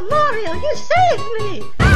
Mario, you saved me!